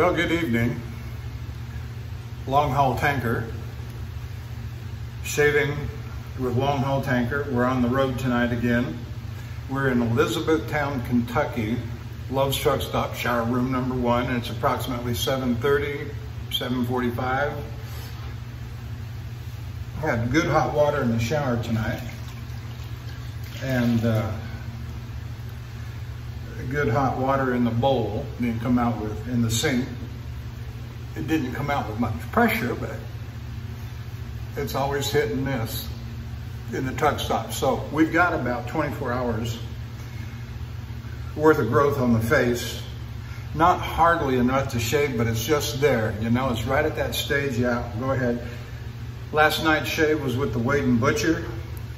Well, good evening. Long haul tanker. Shaving with long haul tanker. We're on the road tonight again. We're in Elizabethtown, Kentucky. Love's Truck Stop shower room number one. And it's approximately 7.30, 7.45. Had good hot water in the shower tonight. And uh, good hot water in the bowl, didn't come out with, in the sink. It didn't come out with much pressure, but it's always hit and miss in the tuck stop. So we've got about 24 hours worth of growth on the face. Not hardly enough to shave, but it's just there. You know, it's right at that stage. Yeah, go ahead. Last night's shave was with the Wade and Butcher,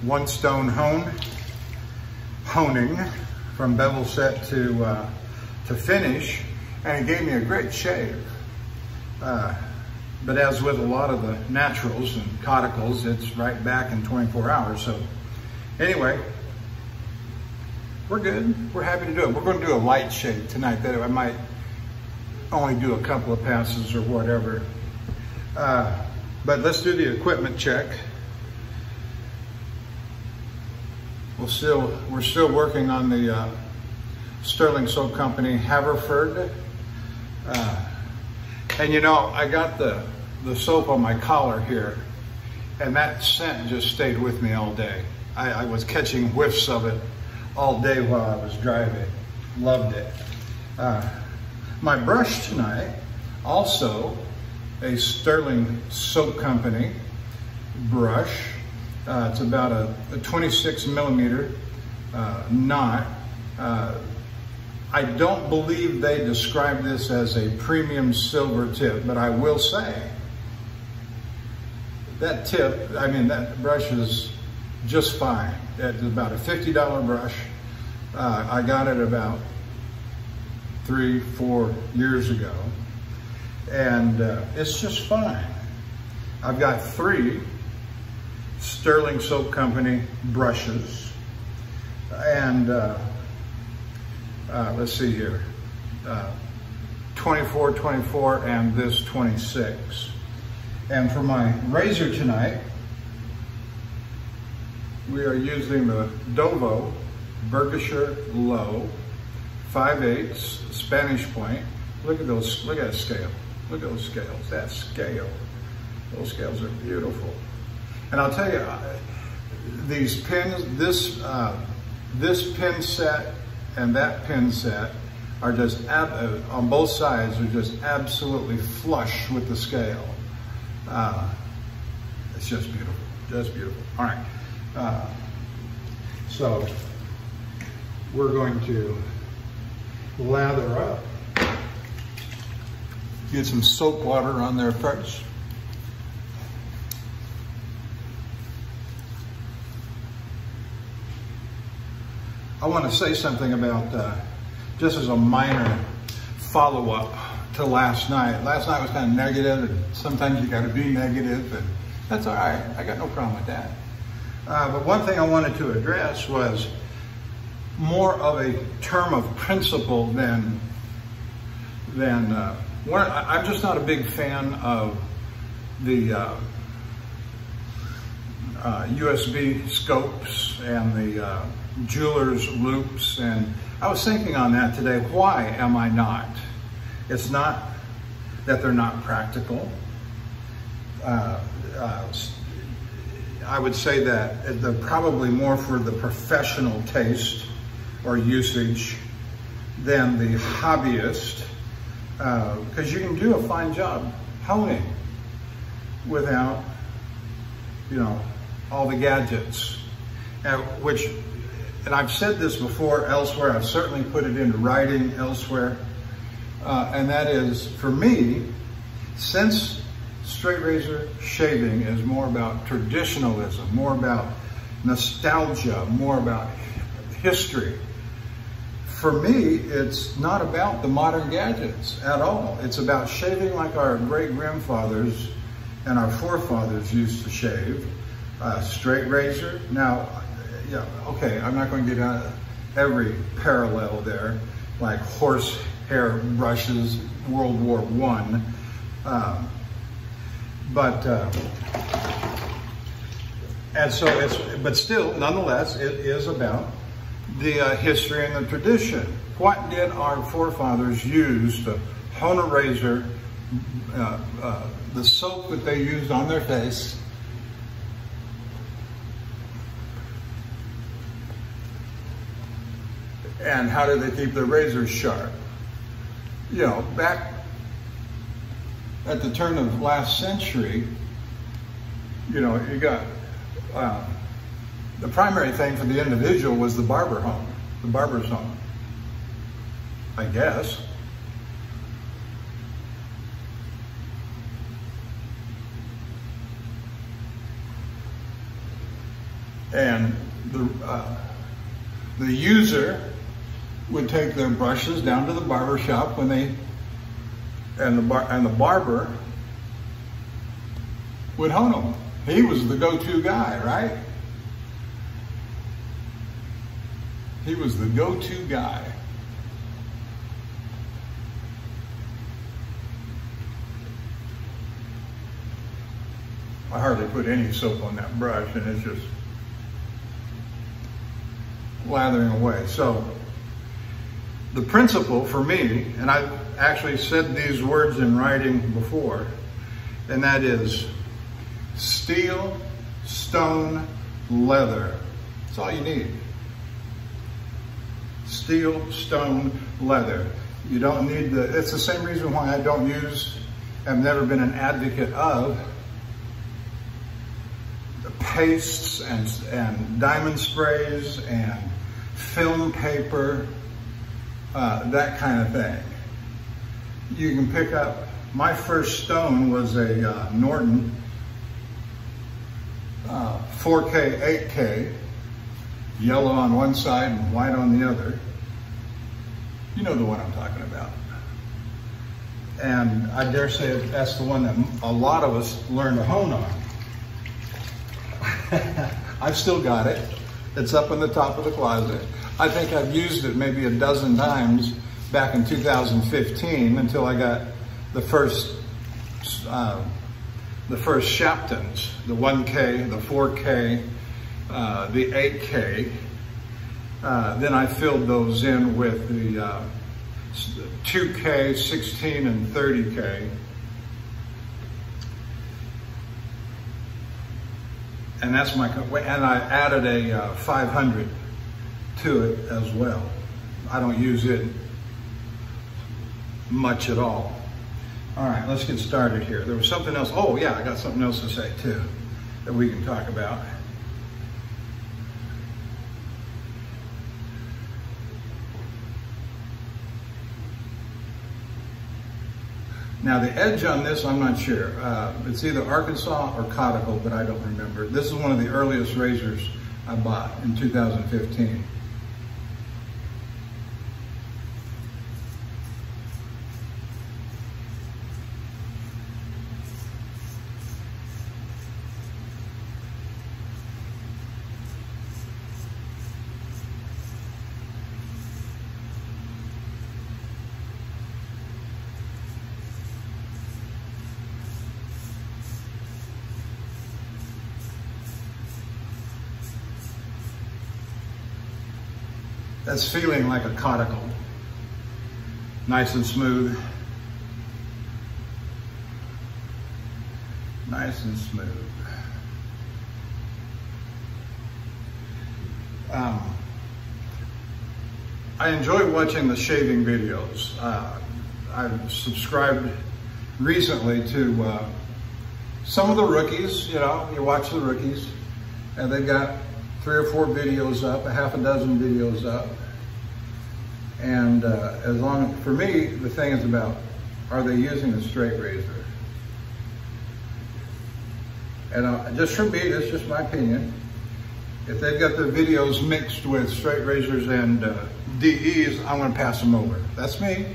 one stone hone, honing from bevel set to, uh, to finish, and it gave me a great shave. Uh, but as with a lot of the naturals and coticules, it's right back in 24 hours. So anyway, we're good. We're happy to do it. We're going to do a light shave tonight. That I might only do a couple of passes or whatever. Uh, but let's do the equipment check. We'll still, we're still working on the uh, Stirling Soap Company Haverford. Uh, and you know, I got the, the soap on my collar here and that scent just stayed with me all day. I, I was catching whiffs of it all day while I was driving. Loved it. Uh, my brush tonight, also a Stirling Soap Company brush. Uh, it's about a, a 26 millimeter uh, knot. Uh, I don't believe they describe this as a premium silver tip, but I will say that tip, I mean, that brush is just fine. It's about a $50 brush. Uh, I got it about three, four years ago, and uh, it's just fine. I've got three Stirling Soap Company brushes. And uh, uh, let's see here, uh, 24, 24, and this 26. And for my razor tonight, we are using the Dovo Bergischer Lowe 5 8 Spanish point. Look at those, look at that scale. Look at those scales, that scale. Those scales are beautiful. And I'll tell you, uh, these pins, this, uh, this pin set and that pin set are just, uh, on both sides, are just absolutely flush with the scale. Uh, it's just beautiful, just beautiful. All right, uh, so we're going to lather up. Get some soap water on there first. I want to say something about, uh, just as a minor follow-up to last night. Last night was kind of negative, and sometimes you got to be negative, and that's all right. I got no problem with that. Uh, but one thing I wanted to address was more of a term of principle than, than uh, one, I'm just not a big fan of the uh, USB uh, scopes and the uh, jeweler's loupes. And I was thinking on that today, why am I not? It's not that they're not practical. Uh, uh, I would say that they're probably more for the professional taste or usage than the hobbyist, because uh, you can do a fine job honing without, you know, all the gadgets, uh, which and I've said this before elsewhere, I've certainly put it into writing elsewhere, uh, and that is, for me, since straight razor shaving is more about traditionalism, more about nostalgia, more about history, for me, it's not about the modern gadgets at all. It's about shaving like our great grandfathers and our forefathers used to shave. Uh, straight razor. Now, yeah, okay, I'm not going to get every parallel there, like horse hair brushes, World War One. Um, but uh, and so it's, but still, nonetheless, it is about the uh, history and the tradition. What did our forefathers use to hone a razor, uh, uh, the soap that they used on their face, and how do they keep their razors sharp? You know, back at the turn of last century, you know, you got uh, the primary thing for the individual was the barber hone, the barber's hone, I guess. And the, uh, the user would take their brushes down to the barber shop when they, and the, bar, and the barber would hone them. He was the go-to guy, right? He was the go-to guy. I hardly put any soap on that brush and it's just lathering away. So the principle for me, and I've actually said these words in writing before, and that is steel, stone, leather. That's all you need. Steel, stone, leather. You don't need the, it's the same reason why I don't use, I've never been an advocate of the pastes and, and diamond sprays and film paper, uh, that kind of thing. You can pick up, my first stone was a uh, Norton uh, 4K, 8K, yellow on one side and white on the other. You know the one I'm talking about. And I dare say that's the one that a lot of us learn to hone on. I've still got it. It's up in the top of the closet. I think I've used it maybe a dozen times back in 2015 until I got the first uh, the first Shaptons, the 1K, the 4K, uh, the 8K. Uh, then I filled those in with the uh, 2K, 16, and 30K. And that's my, and I added a uh, 500 to it as well. I don't use it much at all. All right, let's get started here. There was something else. Oh, yeah, I got something else to say too that we can talk about. Now the edge on this, I'm not sure. Uh, it's either Arkansas or Coticule, but I don't remember. This is one of the earliest razors I bought in 2015. That's feeling like a coticule. Nice and smooth. Nice and smooth. Um, I enjoy watching the shaving videos. Uh, I've subscribed recently to uh, some of the rookies, you know, you watch the rookies, and they got three or four videos up, a half a dozen videos up. And uh, as long, for me, the thing is about, are they using a straight razor? And uh, just for me, that's just my opinion. If they've got their videos mixed with straight razors and uh, DEs, I'm gonna pass them over. That's me,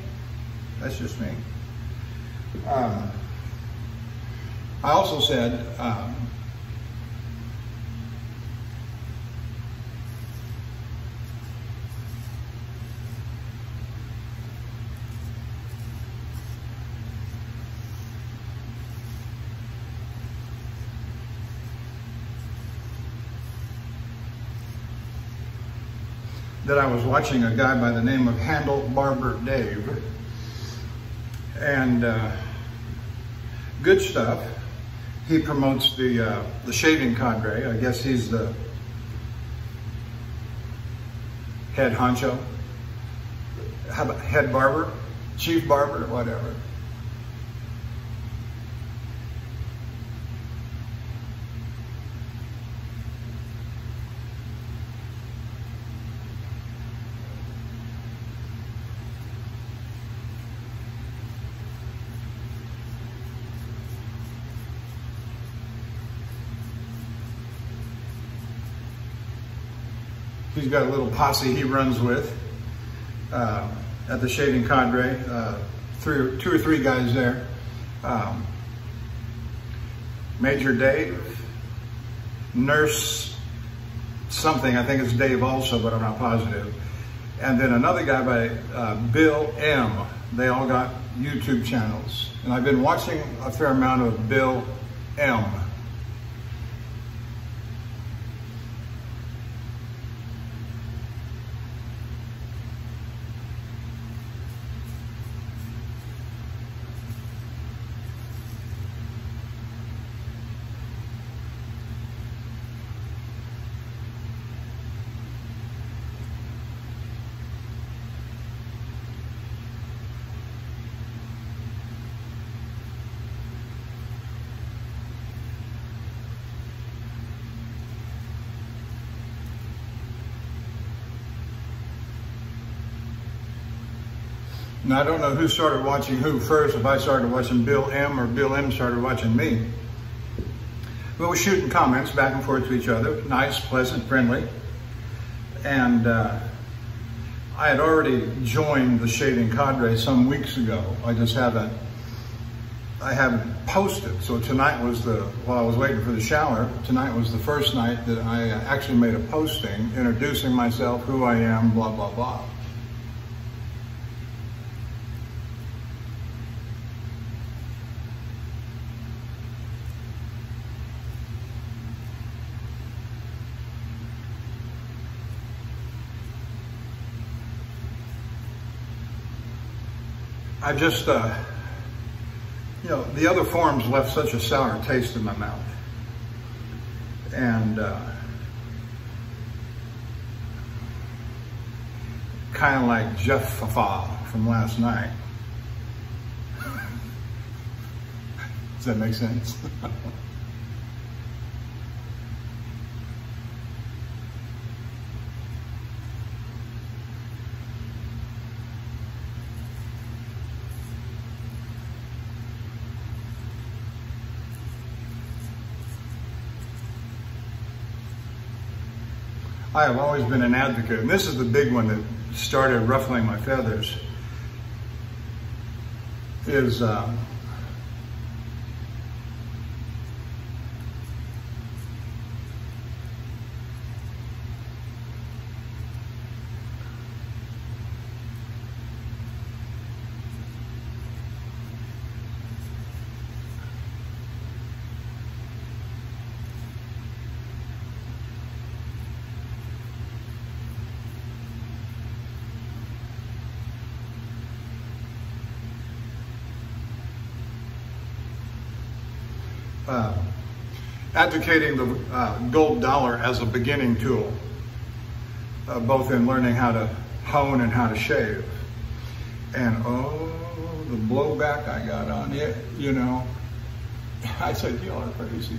that's just me. Um, I also said, um, that I was watching a guy by the name of Handle Barber Dave. And uh, good stuff. He promotes the, uh, the shaving cadre. I guess he's the head honcho, head barber, chief barber, whatever. He's got a little posse he runs with uh, at the Shaving Cadre. Uh, three, two or three guys there. Um, Major Dave, Nurse something, I think it's Dave also, but I'm not positive. And then another guy by uh, Bill M. They all got YouTube channels. And I've been watching a fair amount of Bill M. I don't know who started watching who first, if I started watching Bill M or Bill M started watching me. We were shooting comments back and forth to each other, nice, pleasant, friendly. And uh, I had already joined the Shaving Cadre some weeks ago. I just haven't, I haven't posted. So tonight was the, while I was waiting for the shower, tonight was the first night that I actually made a posting introducing myself, who I am, blah, blah, blah. I just, uh, you know, the other forms left such a sour taste in my mouth. And uh, kind of like Jeff Fafa from last night. Does that make sense? I have always been an advocate, and this is the big one that started ruffling my feathers, is uh, uh, advocating the uh, gold dollar as a beginning tool, uh, both in learning how to hone and how to shave. And oh, the blowback I got on it, you know, I said, y'all are crazy.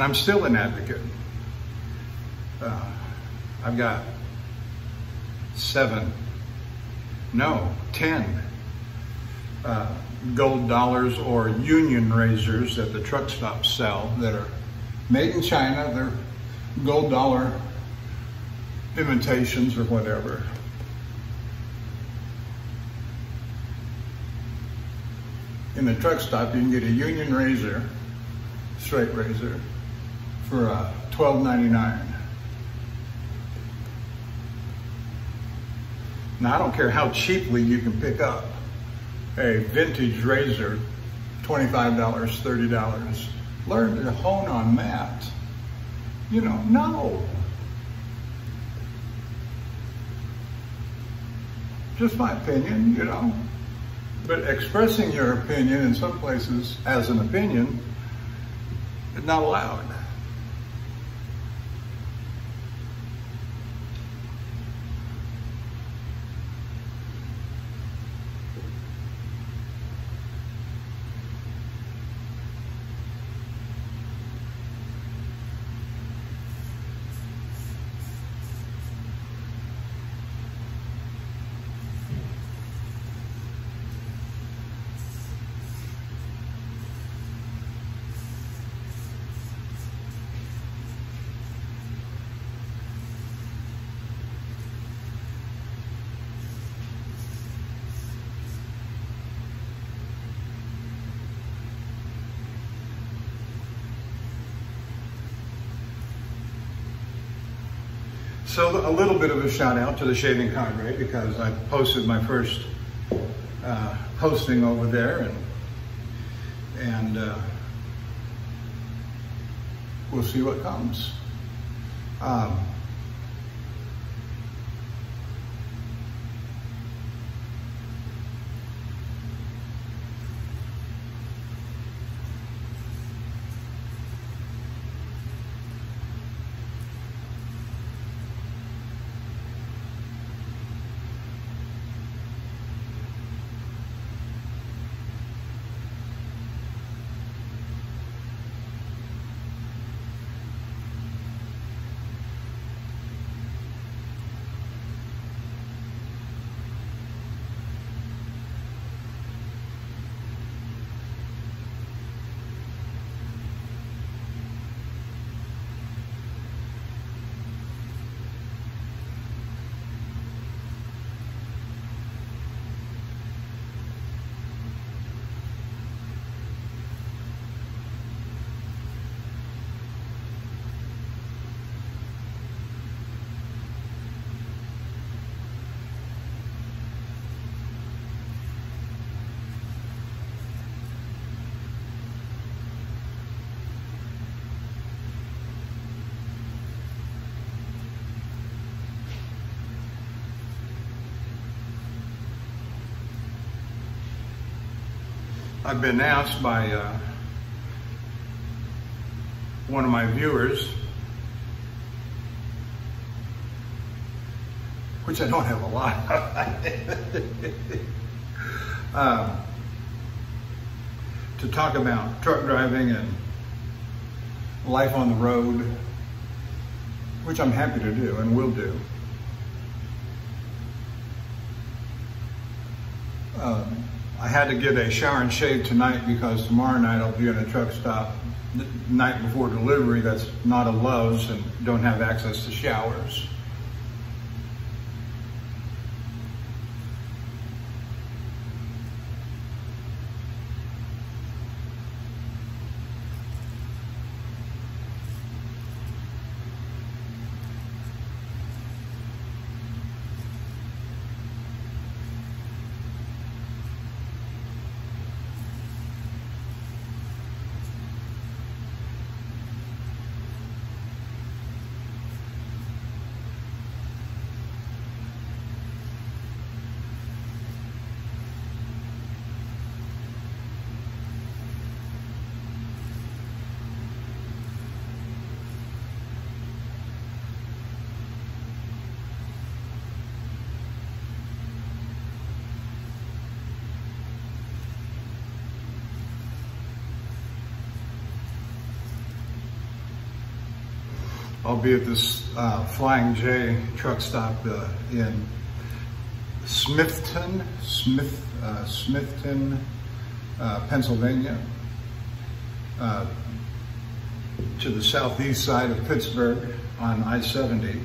And I'm still an advocate. Uh, I've got seven, no, ten uh, gold dollars or union razors that the truck stops sell that are made in China. They're gold dollar imitations or whatever. In the truck stop, you can get a union razor straight razor for uh, $12.99. Now I don't care how cheaply you can pick up a vintage razor, $25, $30. Learn to hone on that. You know, no. Just my opinion, you know. But expressing your opinion in some places as an opinion is not allowed. So a little bit of a shout out to the Shaving Cadre because I posted my first uh, posting over there and and uh, we'll see what comes. Um, I've been asked by uh, one of my viewers, which I don't have a lot of, um, to talk about truck driving and life on the road, which I'm happy to do and will do. Um, I had to get a shower and shave tonight because tomorrow night I'll be in a truck stop the night before delivery that's not a Love's and don't have access to showers. I'll be at this uh, Flying J truck stop uh, in Smithton, Smith, uh, Smithton, uh, Pennsylvania, uh, to the southeast side of Pittsburgh on I-70.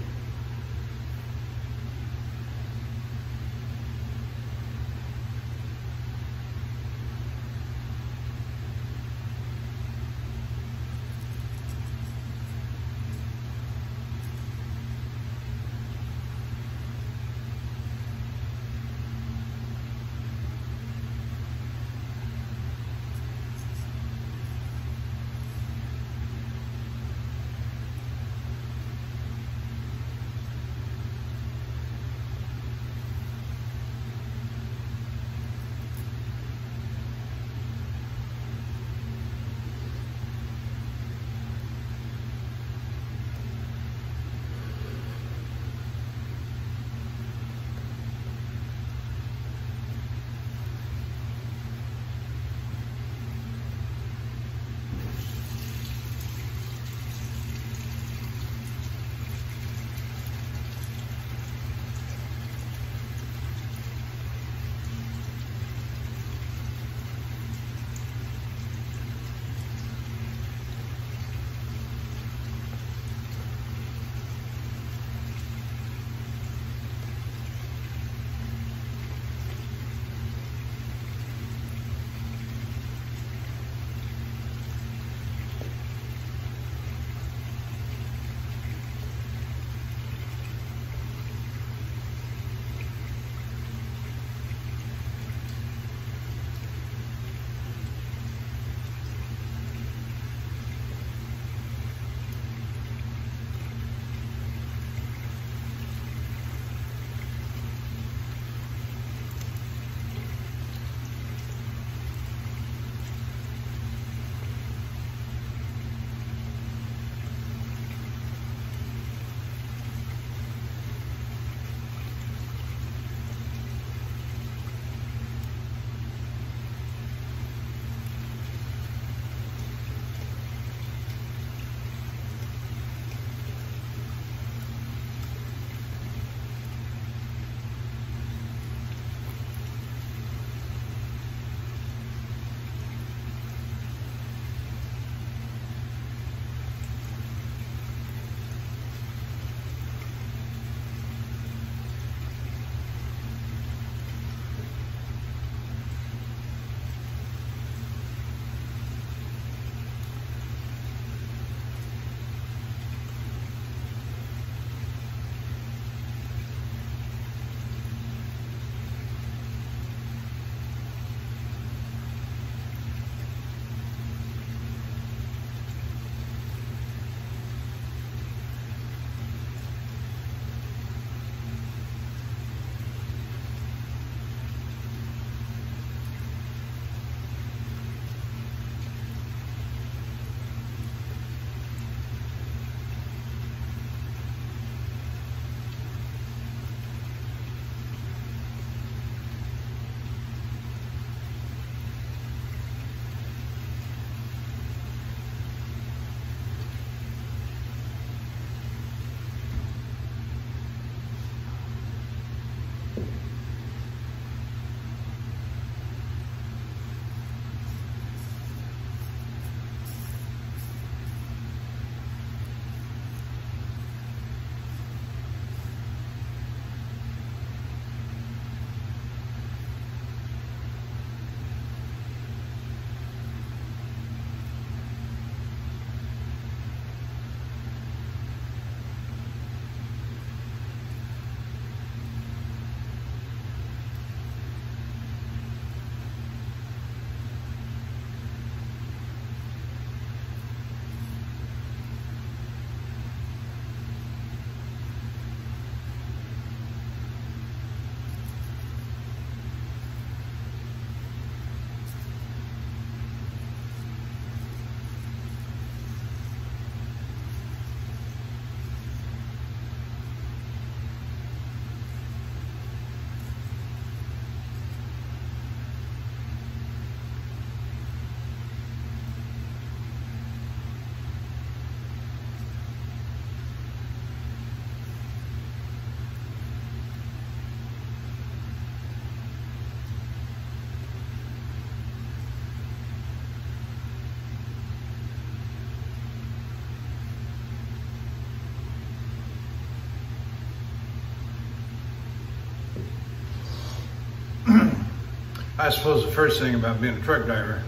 I suppose the first thing about being a truck driver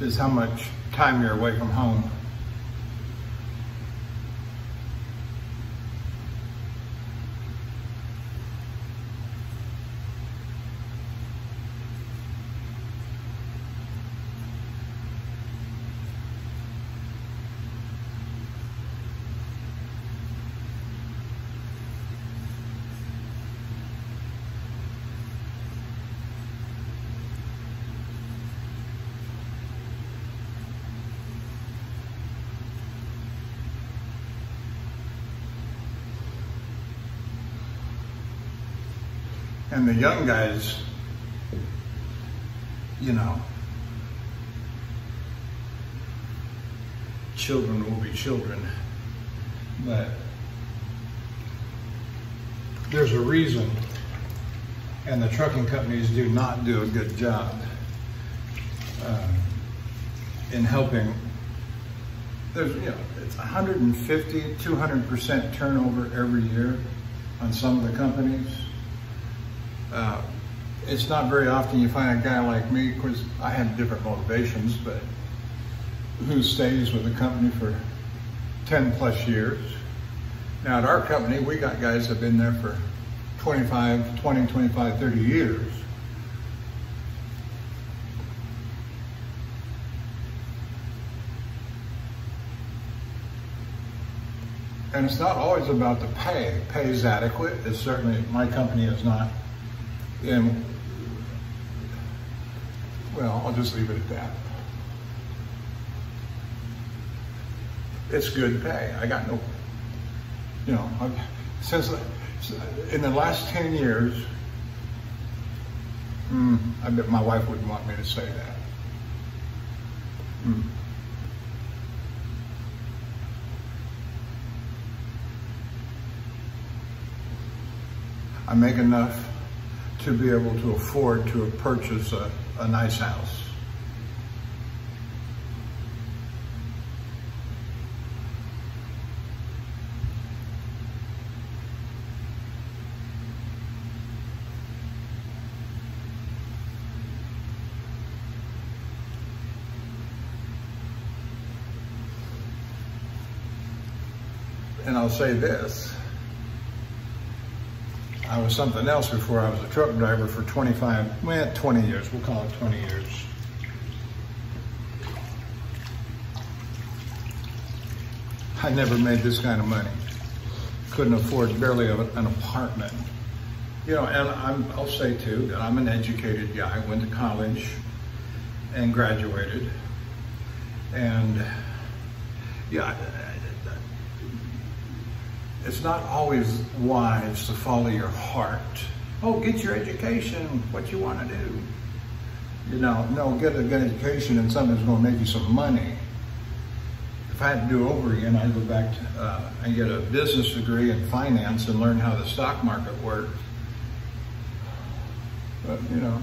is how much time you're away from home. And the young guys, you know, children will be children, but there's a reason, and the trucking companies do not do a good job um, in helping. There's, you know, it's 150, 200% turnover every year on some of the companies. Uh, it's not very often you find a guy like me, of course, I have different motivations, but who stays with the company for 10 plus years. Now at our company, we got guys that have been there for 25, 20, 25, 30 years. And it's not always about the pay. Pay is adequate. It's certainly, my company is not and, well, I'll just leave it at that. It's good pay. I got no, you know, I've, since in the last 10 years, mm, I bet my wife wouldn't want me to say that. Mm. I make enough to be able to afford to purchase a, a nice house. And I'll say this, I was something else before I was a truck driver for 25, well, 20 years. We'll call it 20 years. I never made this kind of money. Couldn't afford barely a, an apartment. You know, and I'm, I'll say too that I'm an educated guy. Went to college and graduated. And yeah, it's not always wise to follow your heart. Oh, get your education, what you want to do. You know, no, get a good education and something that's going to make you some money. If I had to do over again, I'd go back to, uh, and get a business degree in finance and learn how the stock market works. But, you know,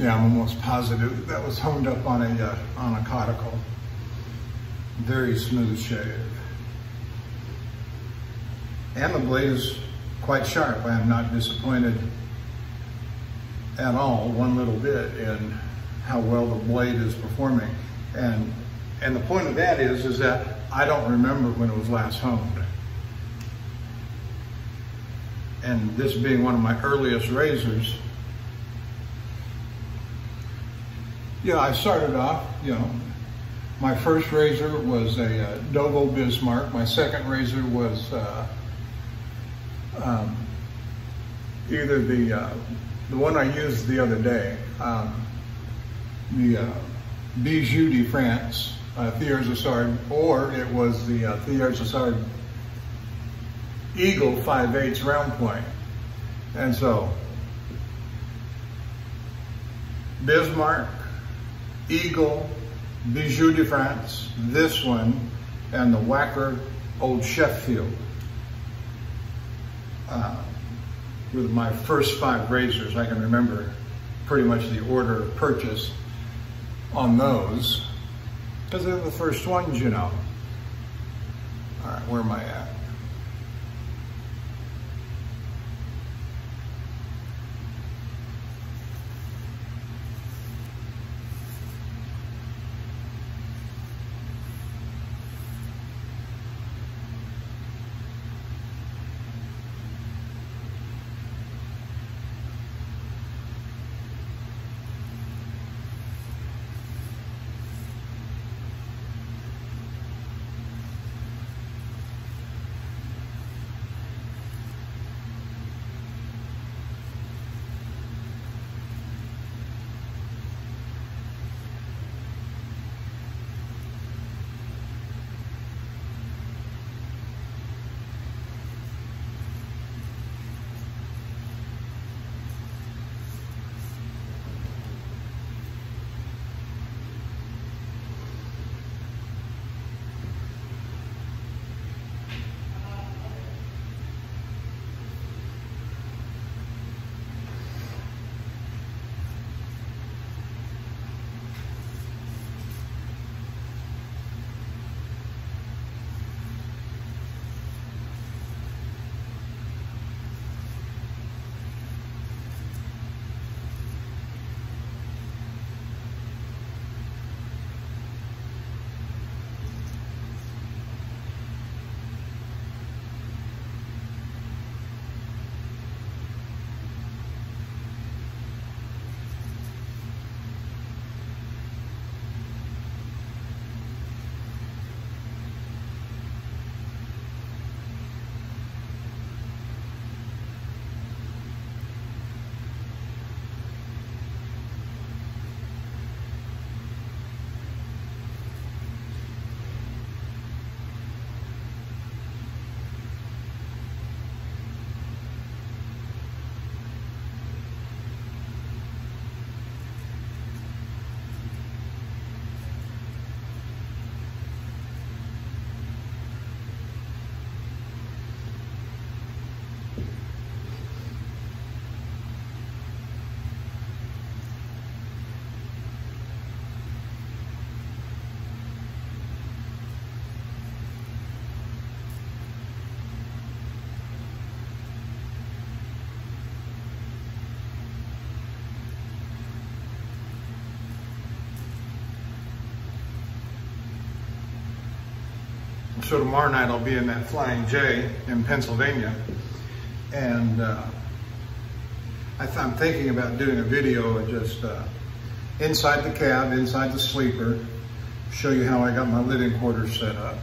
Yeah, I'm almost positive that was honed up on a uh, on a coticule. Very smooth shave. And the blade is quite sharp. I am not disappointed at all, one little bit, in how well the blade is performing. And and the point of that is, is that I don't remember when it was last honed. And this being one of my earliest razors, Yeah, I started off, you know, my first razor was a uh, Dovo Bismarck. My second razor was uh, um, either the uh, the one I used the other day, um, the uh, Bijou de France uh, Thiers-Essard, or it was the uh, Thiers-Essard Eagle 5 8 round point. And so, Bismarck, Eagle, Bijou de France, this one, and the Wacker Old Sheffield. Uh, were my first five razors. I can remember pretty much the order of purchase on those because they're the first ones, you know. All right, where am I at? So tomorrow night I'll be in that Flying J in Pennsylvania. And uh, I am thinking about doing a video of just uh, inside the cab, inside the sleeper, show you how I got my living quarters set up.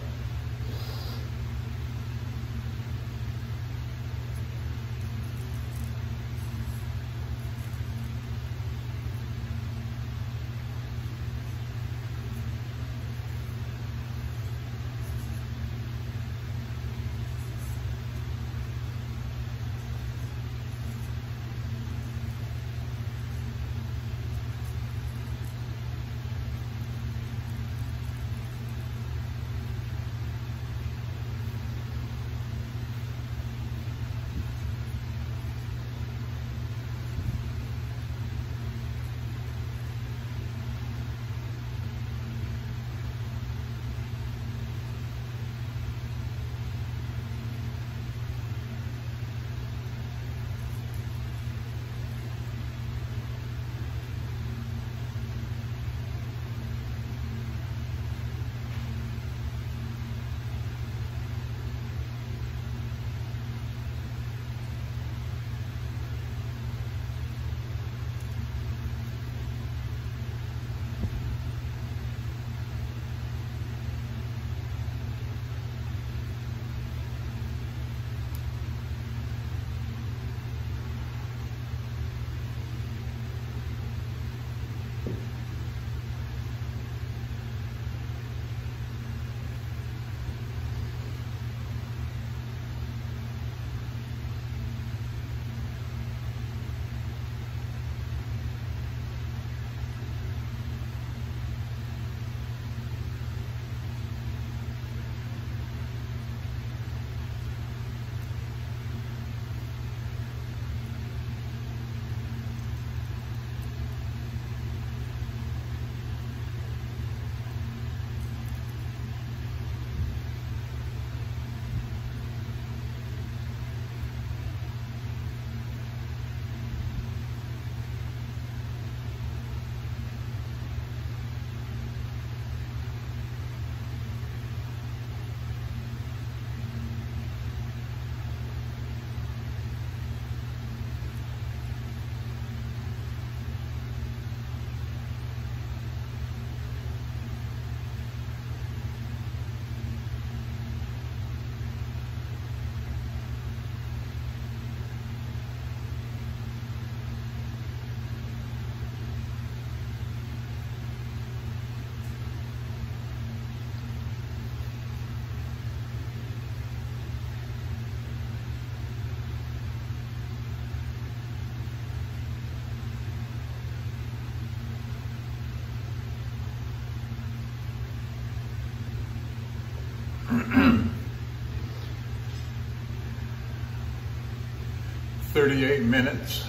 38 minutes.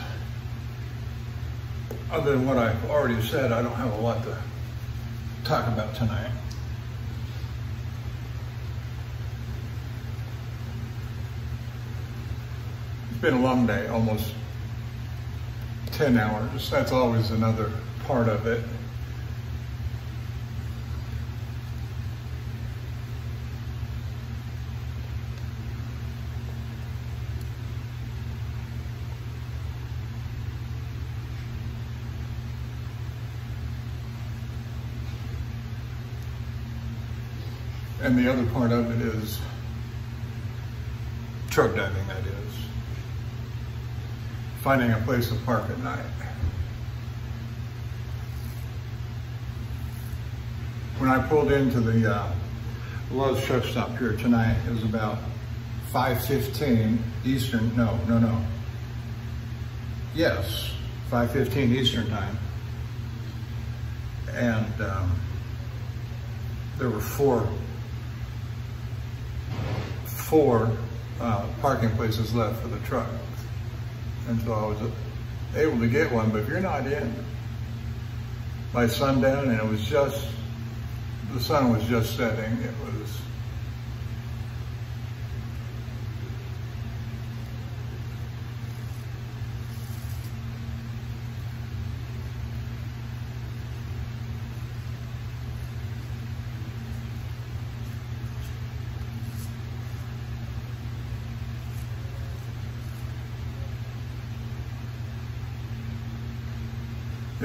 Other than what I've already said, I don't have a lot to talk about tonight. It's been a long day, almost 10 hours. That's always another part of it. And the other part of it is truck diving, that is. Finding a place to park at night. When I pulled into the uh, Love's truck stop here tonight, it was about 5.15 Eastern, no, no, no. Yes, 5.15 Eastern time. And um, there were four four uh, parking places left for the truck. And so I was able to get one, but if you're not in by sundown and it was just, the sun was just setting, it was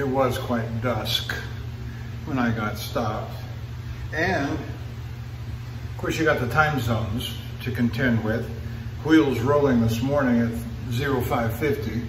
it was quite dusk when I got stopped. And of course you got the time zones to contend with. Wheels rolling this morning at 0550.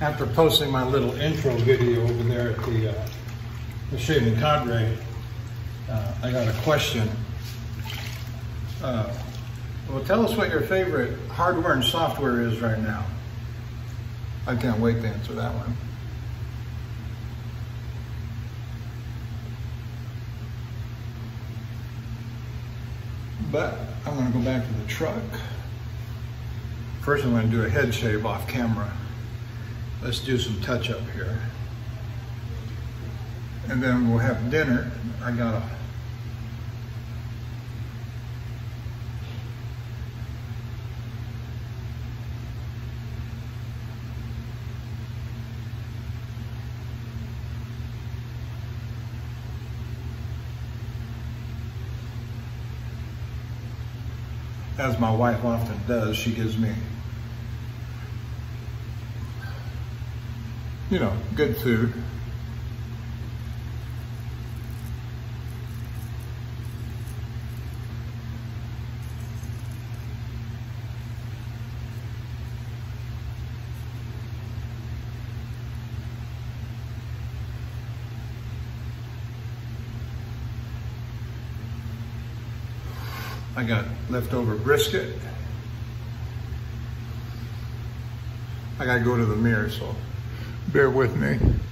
After posting my little intro video over there at the, uh, the Shaving Cadre, uh, I got a question. Uh, well, tell us what your favorite hardware and software is right now. I can't wait to answer that one. But I'm gonna go back to the truck. First I'm gonna do a head shave off camera. Let's do some touch up here. And then we'll have dinner. I got a as my wife often does, she gives me, you know, good food. I got leftover brisket. I gotta go to the mirror, so bear with me.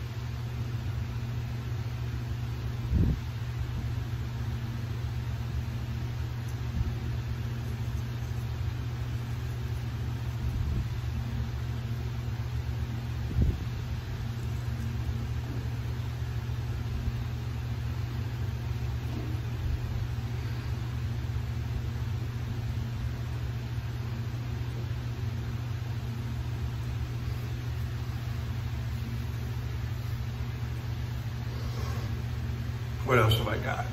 What else have I got?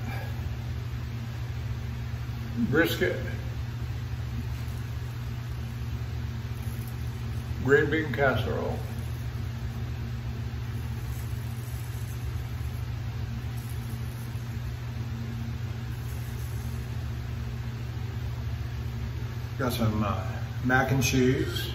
Brisket. Green bean casserole. Got some uh, mac and cheese.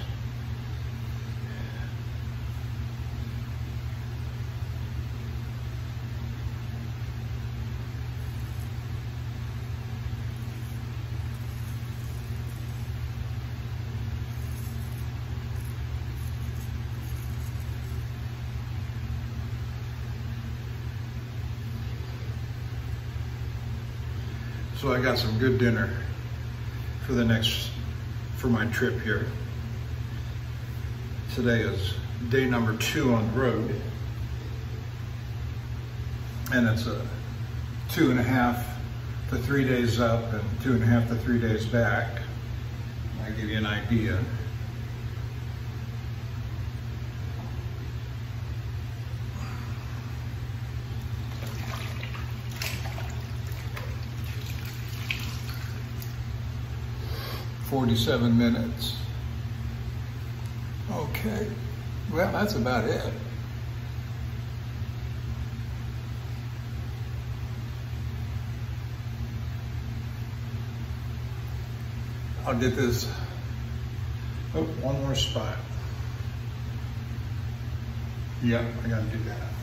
I got some good dinner for the next, for my trip here. Today is day number two on the road. And it's a two and a half to three days up and two and a half to three days back. I give you an idea. 47 minutes. Okay, well, that's about it. I'll get this, oh, one more spot. Yep, I gotta do that.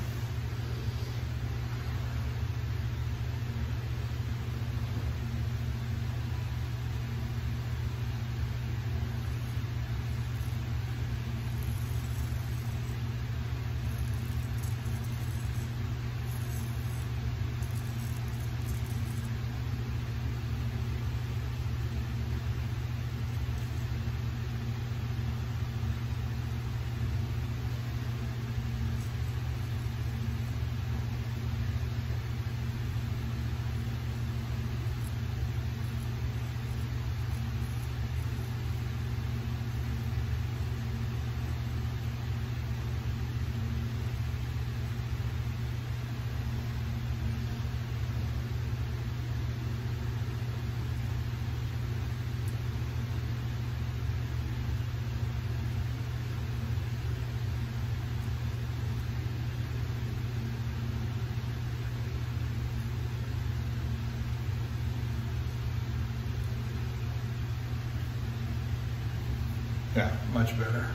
Much better.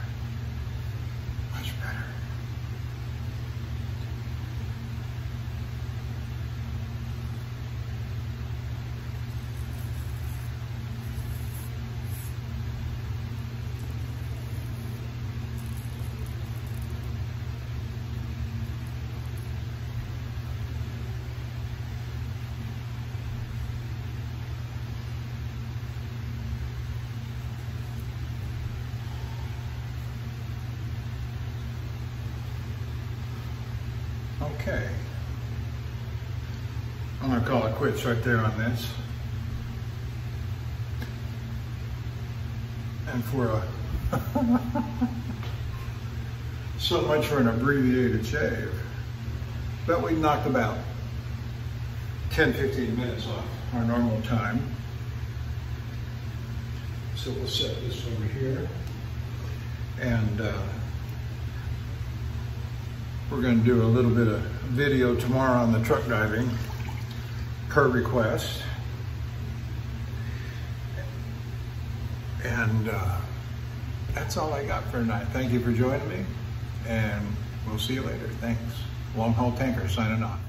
Much better. Okay. I'm gonna call it quits right there on this. And for a, so much for an abbreviated shave. But we knocked about 10, 15 minutes off our normal time. So we'll set this over here. And uh, we're going to do a little bit of video tomorrow on the truck diving per request. And uh, that's all I got for tonight. Thank you for joining me, and we'll see you later. Thanks. Long Haul Tanker signing off.